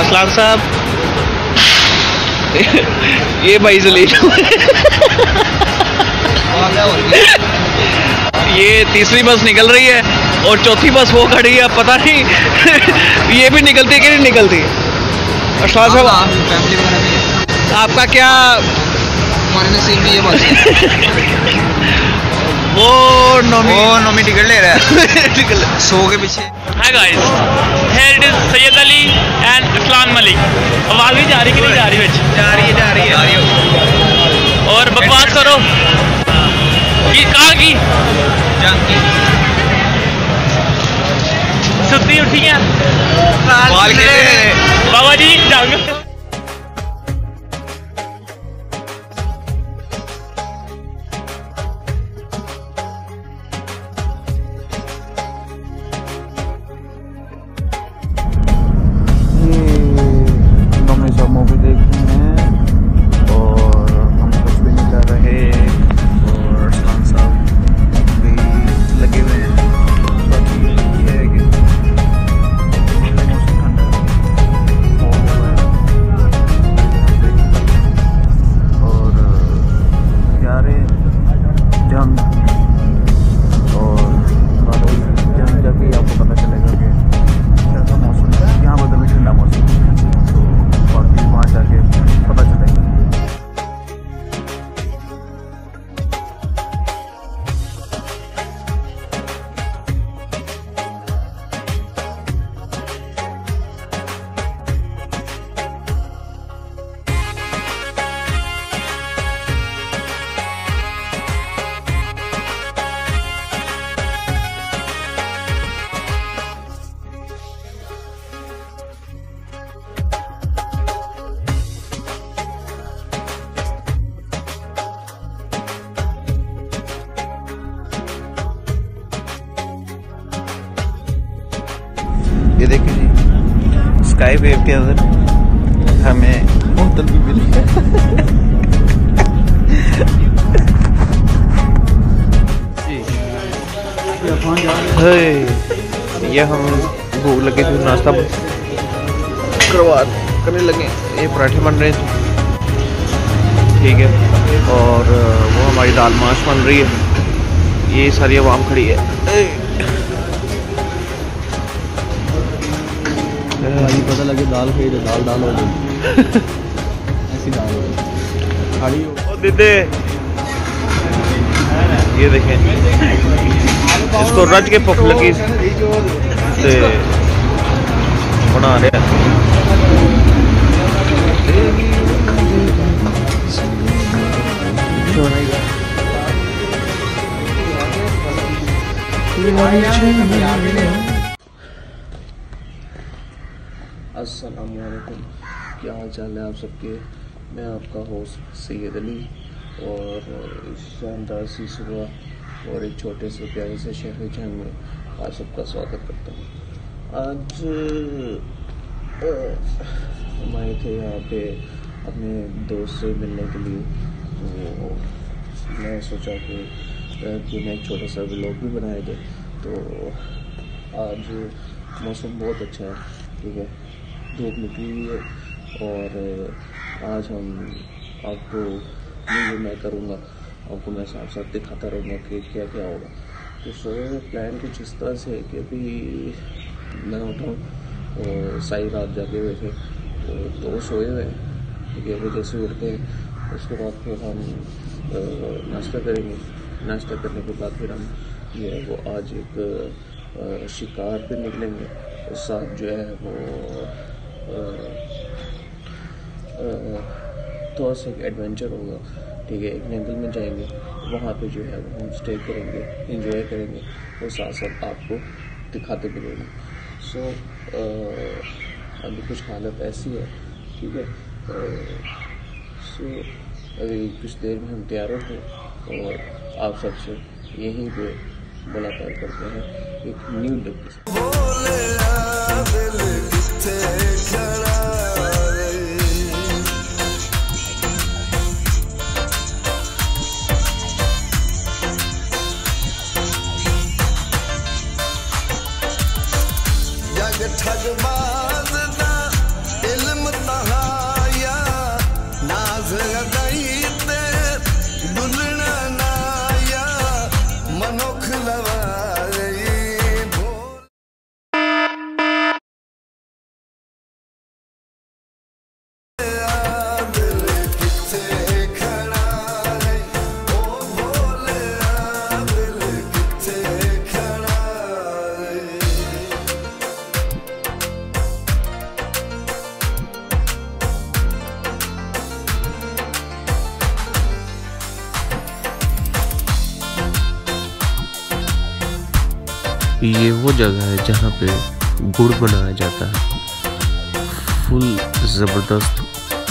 असलान साहब। ये भाई से ले ये तीसरी बस निकल रही है और चौथी बस वो खड़ी है पता नहीं। ये भी निकलती है कि नहीं निकलती? असलान साहब। आपका क्या हमारे नसीब में ये बात है। वो नॉमी वो नोमी टिकट ले रहा है। सो के पीछे। Hi guys, here it is Sayyid Ali and Aslan Malik. आवाज़ भी जा रही कि नहीं जा रही बिच जा रही है जा रही है। जा रही है। और बकवास करो। की कहाँ की? जानकी सुत्ती उठी है। बाल के बाबा जी जंग ये देखिए जी स्काई वेव के अंदर हमें होटल भी मिली हे, ये हम भूख लगे थे नाश्ता करवा करने लगे। ये पराठे बन रहे थे ठीक है और वो हमारी दाल माश बन रही है। ये सारी आवाम खड़ी है। भाई पता लगे दाल खाई तो दाल दाल हो गई ऐसी दाल हो गई। खाड़ी हो। दीदी। ये देखें। इसको रज के भुख लगी। ते बना रहे असलकुम क्या हाल चाल है आप सबके? मैं आपका होस्ट सैद अली और शानदार सी सुबह और एक छोटे से प्यारे से शहर जंग में आप सबका स्वागत करता हूँ। आज हम आए थे यहाँ पे अपने दोस्त से मिलने के लिए। तो मैं सोचा कि कि मैं एक छोटा सा ब्लॉग भी बनाए थे तो आज मौसम बहुत अच्छा है, ठीक है? धूप निकली हुई है और आज हम आपको जो मैं करूँगा, आपको मैं साथ साथ दिखाता रहूँगा कि क्या क्या होगा। तो हुए प्लान कुछ इस तरह से है कि अभी मैं उठाऊँ और सारी रात जाके थे। तो दो सोए हुए ठीक अभी जैसे उठते हैं। उसके बाद फिर हम नाश्ता करेंगे। नाश्ता करने के बाद फिर हम ये है वो आज एक शिकार पे निकलेंगे। और साथ जो है वो थोड़ा सा एक एडवेंचर होगा। ठीक है एक जंगल में जाएँगे वहाँ पे जो है हम स्टे करेंगे इंजॉय करेंगे और साथ साथ आपको दिखाते भी रहेंगे। सो so, अभी कुछ हालत ऐसी है ठीक है? सो अभी कुछ देर में हम तैयार होते हैं और आप सबसे यहीं पे मुलाकात करते हैं एक न्यू लुक जगह है जहाँ पे गुड़ बनाया जाता है। फुल ज़बरदस्त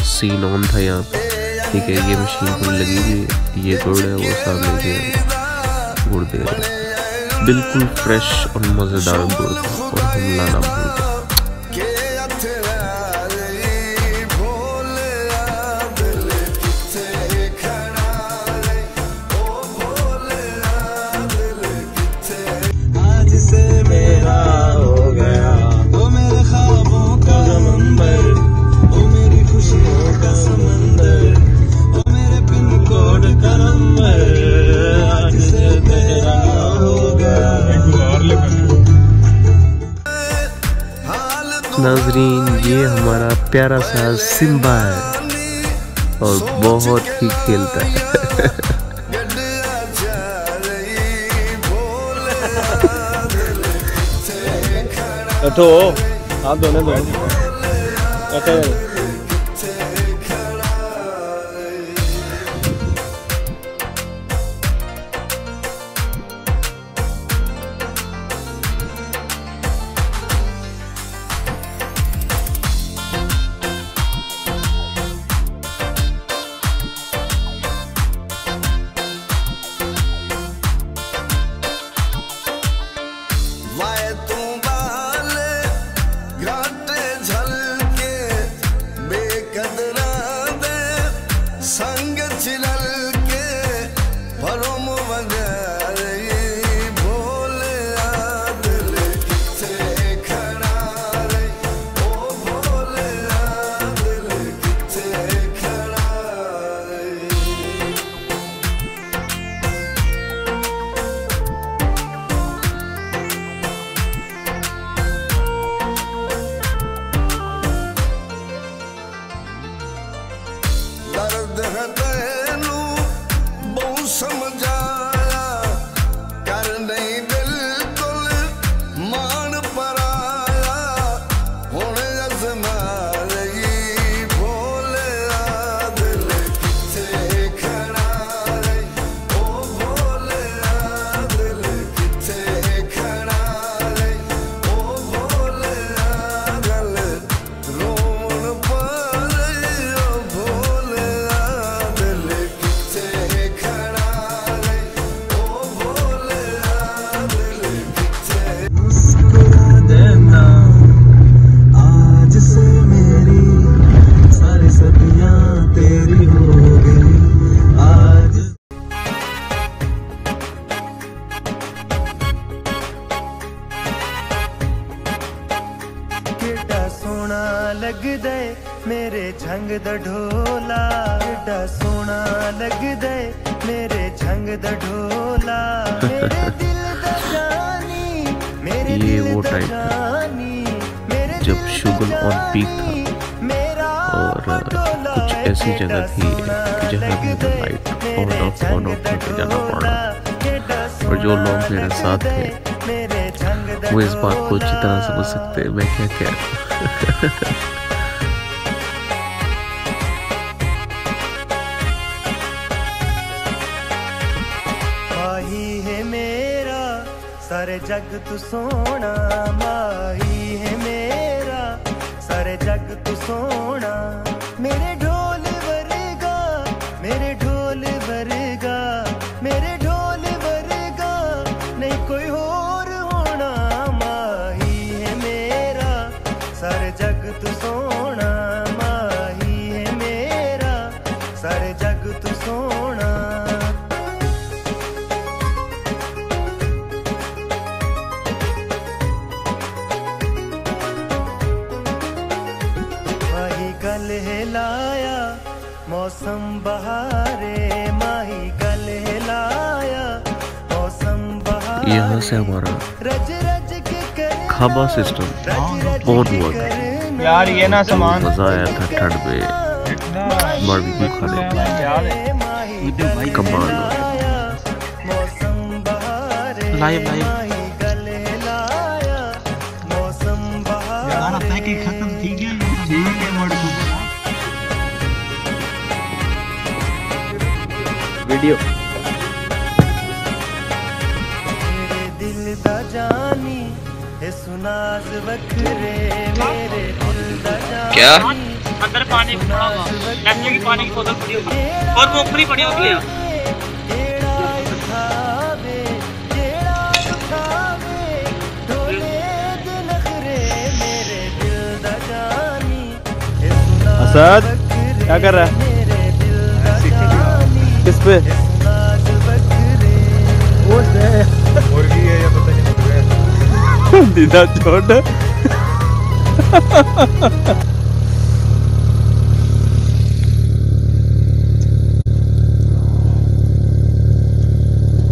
सीन ऑन था यहाँ पे। ठीक है, ये मशीन पर लगी हुई है। ये गुड़ है, वो सामने जो गुड़ दे रहे बिल्कुल फ्रेश और मज़ेदार गुड़ और हम लाना भूल गए। नाजरीन, ये हमारा प्यारा सा सिम्बा है और बहुत ही खेलता है। बैठो हाथ धोने दो। बैठे ਦਰਦ ਹੈ ਤੈਨੂੰ ਬਹੁ ਸਮਝਾਇਆ ऐसी जगह थी जहाँ मुझे लाइट और ऑफ़ ऑन ऑफ़ करके जाना पड़ा। और जो लोग मेरे साथ थे, वो इस बात को अच्छी तरह समझ सकते हैं, मैं क्या क्या सारे जग तू सोना। माई है मेरा, सारे जग तू सोना। मेरे से हमारा खाबा सिस्टम बहुत हुआ था। यार ये ना सामान मज़ा आया था ठंड में बारबेक्यू खाने कमाल हो लाइव लाइव माही गल हिलाया मौसम बहारे खत्म थी वीडियो क्या? अंदर पानी पड़ा की पानी की बोतल पड़ी होगी और वो ऊपरी पड़ी होगी क्या कर रहा है? किस पे? दीदा छोड़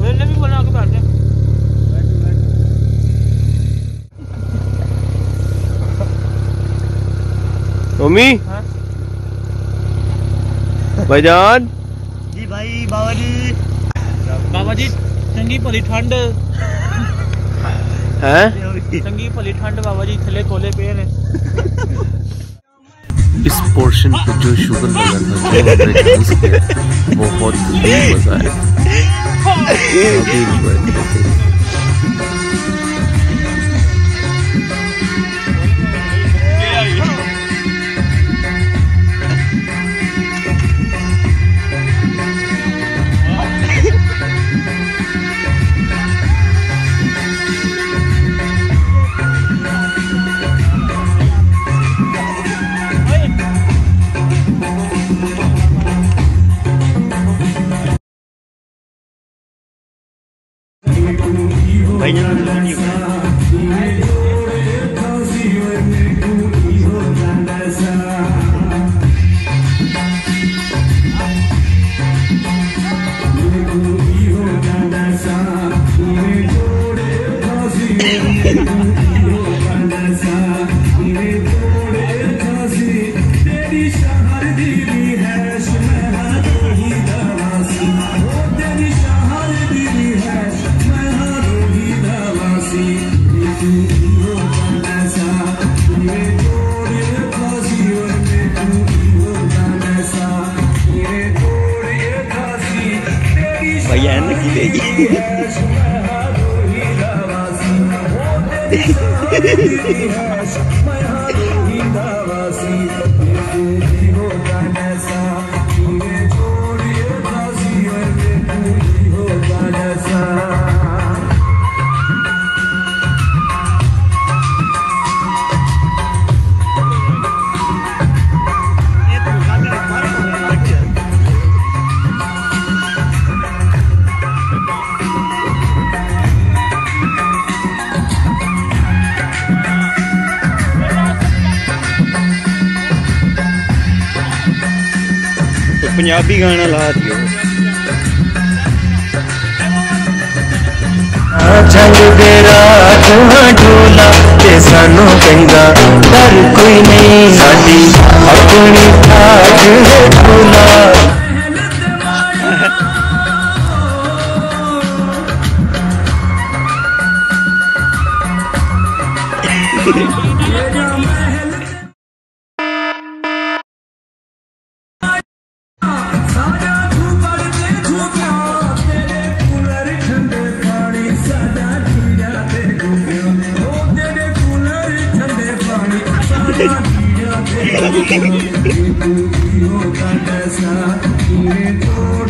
मैंने भी बोला कि बैठ जा मम्मी हाँ? भाईजान जी भाई बाबा जी बाबा जी चंगी भली ठंड। हैं चंगी भली ठंड बाबा जी थले कोले पे ने इस पोर्शन पे जो शुगर लगा था जो हमने किया बहुत ही मज़ा आया। You. ਪੰਜਾਬੀ ਗਾਣਾ ਲਾ ਦਿਓ। ਜੰਗ ਦੇ ਰਾਤ ਢੋਲਾ ਤੇ ਸਾਨੂੰ ਕਹਿੰਦਾ ਡਰ ਕੋਈ ਨਹੀਂ। ਸਾਡੀ ਆਪਣੀ ਠਾਠ ਹੈ ਢੋਲਾ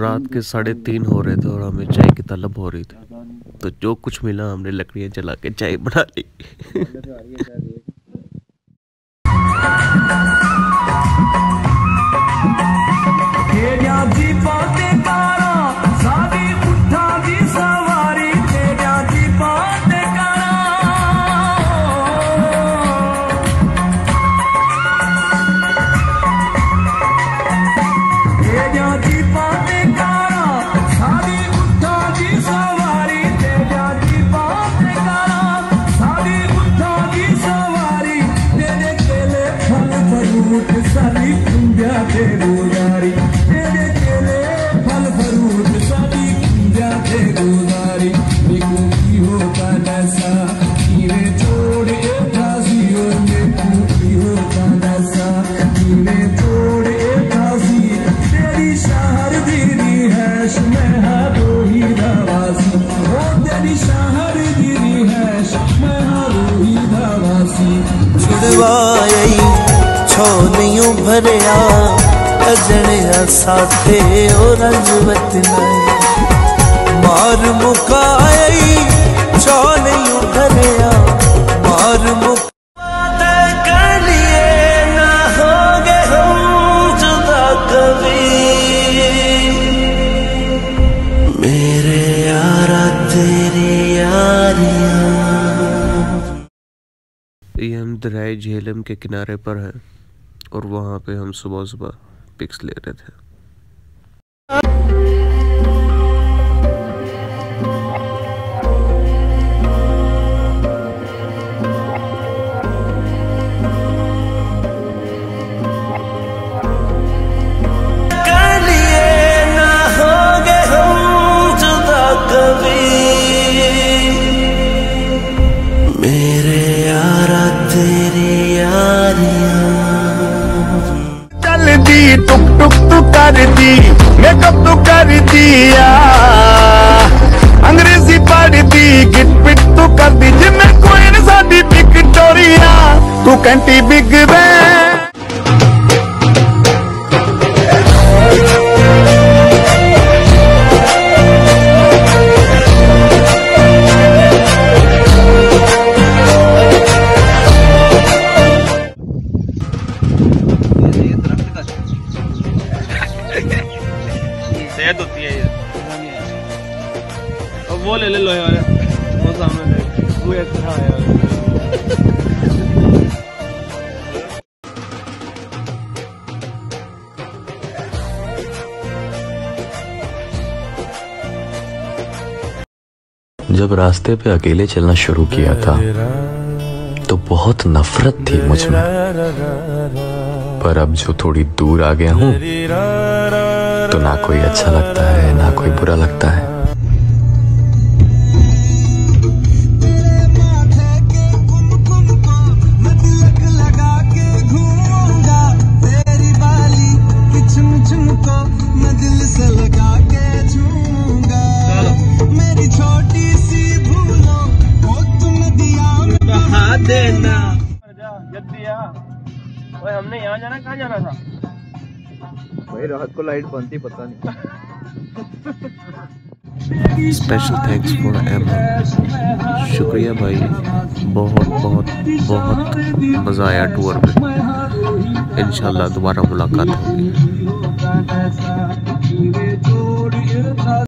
रात के साढ़े तीन हो रहे थे और हमें चाय की तलब हो रही थी। तो जो कुछ मिला हमने लकड़ियाँ जला के चाय बना ली। साथे ओ रंजवत नाई। मार मुकाई छोनियों भरिया मार मुका करिए ना होगे हम जुदा कभी मेरे यारियाँ। ये हम दरियाए झेलम के किनारे पर हैं और वहाँ पे हम सुबह सुबह पिक्स ले रहे थे। ਕਰਦੀ ਮੇਕਅਪ ਤੂੰ ਕਰਦੀ ਆ। ਅੰਗਰੇਜ਼ੀ ਪੜਦੀ ਗਿਟ ਪਿਟ ਤੂੰ ਕਰਦੀ, ਜਿਵੇਂ ਕੋਈ ਸਾਡੀ ਵਿਕਟੋਰੀਆ ਤੂੰ ਕੰਟੀ ਬਿਗ ਬੈਂ वो ले ले लो यार। वो सामने ले। वो ऐसे हाँ जब रास्ते पे अकेले चलना शुरू किया था तो बहुत नफरत थी मुझमें। पर अब जो थोड़ी दूर आ गया हूँ तो ना कोई अच्छा लगता है, ना कोई बुरा लगता है। जल्दी आ ओए हमने यहाँ जाना कहाँ जाना था? भाई रात को लाइट बनती पता नहीं। स्पेशल थैंक्स फॉर एम शुक्रिया भाई। बहुत बहुत बहुत मज़ा आया टूर में। इंशाल्लाह दोबारा मुलाकात होगी।